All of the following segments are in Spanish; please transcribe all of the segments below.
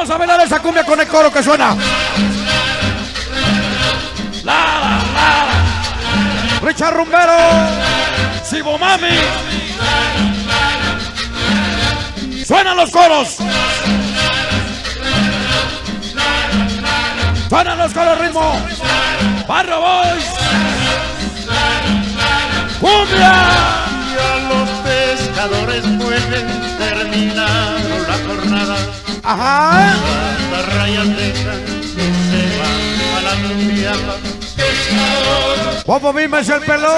Vamos a bailar esa cumbia con el coro que suena. La. Richard Rumbero. Sibo Mami. Suenan los coros. Suenan los coros ritmo. Barrio Boys. ¡Cumbia! Ya los pescadores pueden terminar. Ajá. Las el pelón.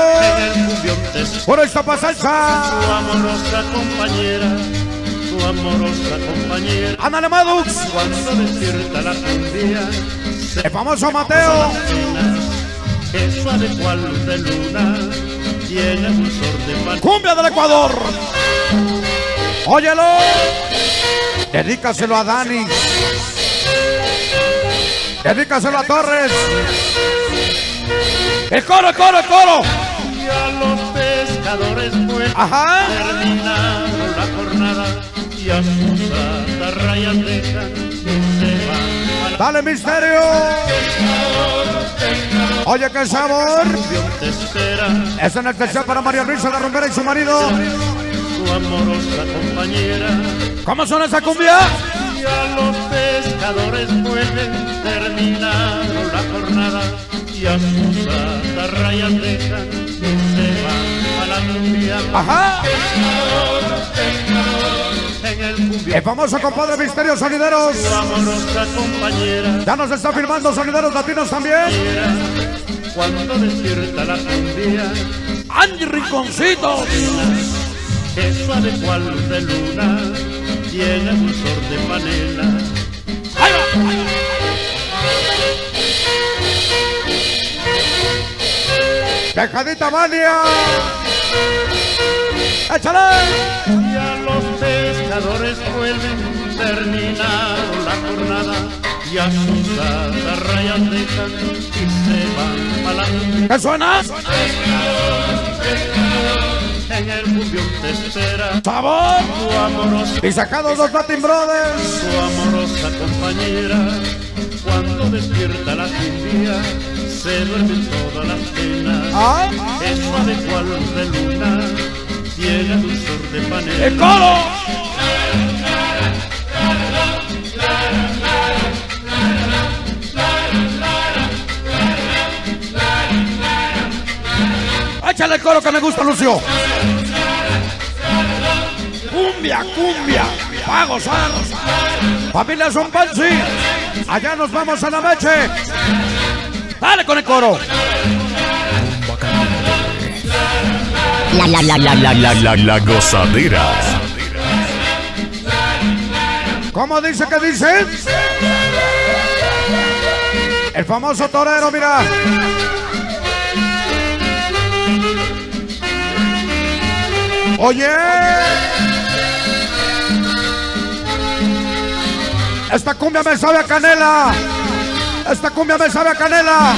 Por esta tu amorosa compañera, tu amorosa compañera. Ana Madux. Cuando despierta la cumbia, se El famoso Mateo. Cumbia del Ecuador. Óyelo. Dedícaselo a Dani. Dedícaselo a Torres. El coro, el coro, el coro. Ya los pescadores pueden Ajá. terminar la jornada y a sus atarrayas dejan y se van a Dale misterio. Oye, qué sabor. Es en especial para María Luisa La Rombera y su marido. Amorosa compañera. ¿Cómo suena esa cumbia? Ya los pescadores pueden terminar la jornada y a sus atarrayas dejan y se van a la cumbia. Ajá. En el El famoso compadre Misterio Sonideros. amorosa compañera. Ya nos está firmando Sonideros Latinos también. Cuando despierta la cumbia, Angie Rinconcito. Que suave cual luz de luna, tiene un sor de panela. Ahí va, ahí va. Dejadita mania. Échale. Ya los pescadores vuelven, terminaron la jornada, y a sus atarrayas dejan y se van a la. ¿Qué suena? En el cumbión te espera Sabor. tu amorosa, Y sacados los Latin Brothers. tu amorosa compañera. Cuando despierta la cumbia, se duermen todas las penas. Ah. Es cual luz de luna, tiene dulzor de panela. El coro. El coro que me gusta, Lucio. Cumbia, cumbia, pa' gozar. Familia Son Pansi. Allá nos vamos a la meche. Dale con el coro. La la la la la la la la gozadera. ¿Cómo dice que dice? El famoso torero, mira. Oye. Esta cumbia me sabe a canela. Esta cumbia me sabe a canela.